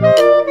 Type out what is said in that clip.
Música